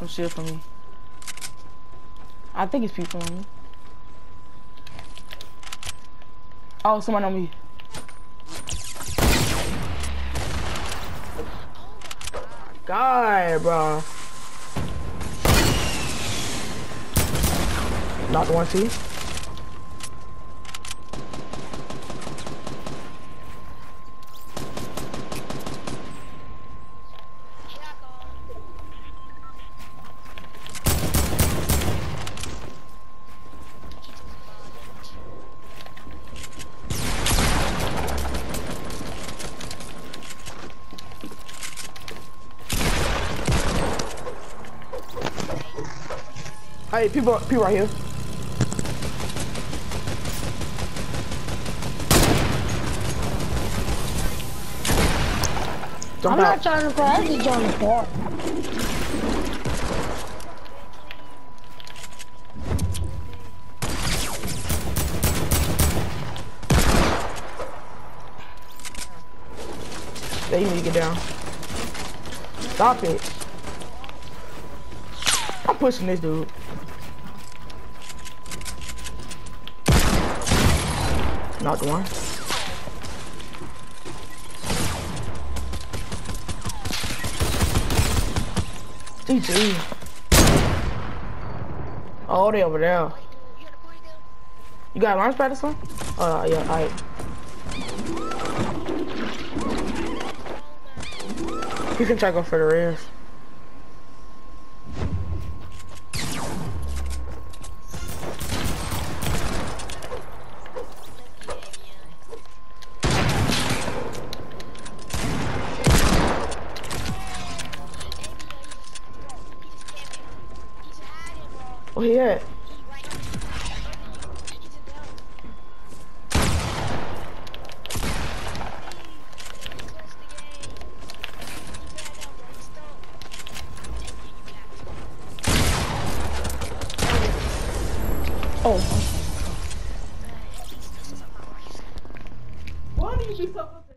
some shit from me. I think it's people on me. Oh, someone on me. God, bro. Not the one T. Hey, people, people right here. Jump I'm out. not trying to play, I'm just trying to park. They need to get down. Stop it. I'm pushing this dude. Not the one. GG. Oh, they over there. You got a launch pad or something? Oh, yeah, alright. You can try go for the rest. Where he at? Oh. Why do you be so